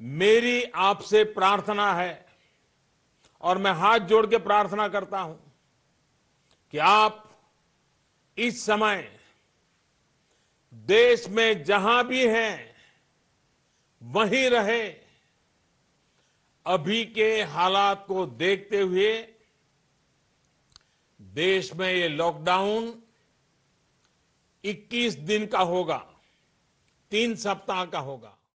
मेरी आपसे प्रार्थना है और मैं हाथ जोड़ के प्रार्थना करता हूँ कि आप इस समय देश में जहाँ भी हैं, वहीं रहे। अभी के हालात को देखते हुए देश में ये लॉकडाउन 21 दिन का होगा, तीन सप्ताह का होगा।